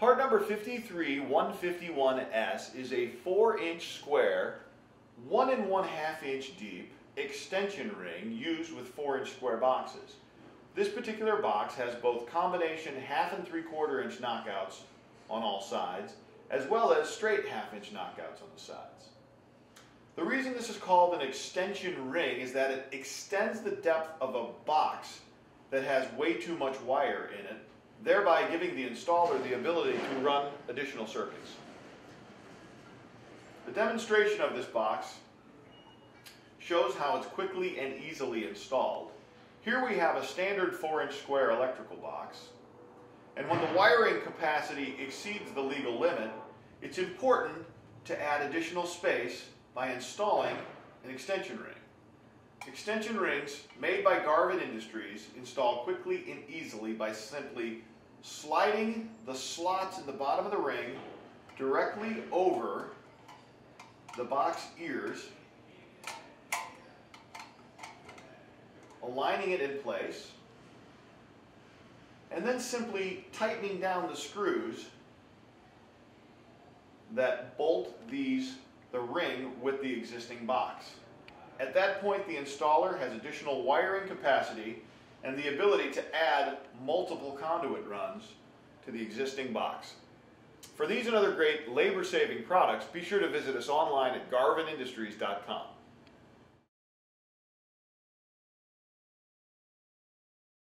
Part number 53151S is a 4 inch square, 1 and 1 half inch deep extension ring used with 4 inch square boxes. This particular box has both combination half and 3 quarter inch knockouts on all sides, as well as straight half inch knockouts on the sides. The reason this is called an extension ring is that it extends the depth of a box that has way too much wire in it thereby giving the installer the ability to run additional circuits. The demonstration of this box shows how it's quickly and easily installed. Here we have a standard 4-inch square electrical box, and when the wiring capacity exceeds the legal limit, it's important to add additional space by installing an extension ring. Extension rings made by Garvin Industries install quickly and easily by simply sliding the slots in the bottom of the ring directly over the box ears, aligning it in place, and then simply tightening down the screws that bolt these the ring with the existing box. At that point, the installer has additional wiring capacity and the ability to add multiple conduit runs to the existing box. For these and other great labor-saving products, be sure to visit us online at garvinindustries.com.